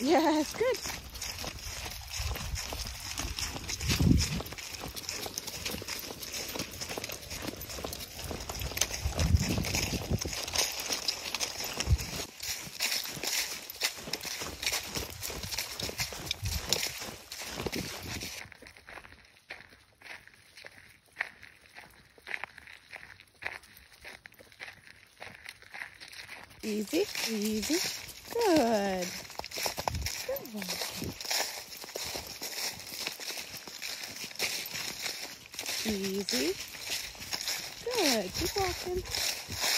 Yes, good. Easy, easy. Good. Easy. Good. Keep walking.